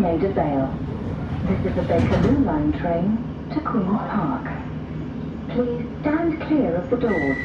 Maida Vale. This is a Bakerloo Line train to Queen's Park. Please stand clear of the doors.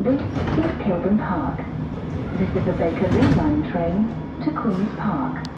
This is Kilburn Park. This is a Bakerloo Line train to Queen's Park.